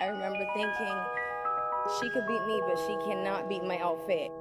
I remember thinking, she could beat me, but she cannot beat my outfit.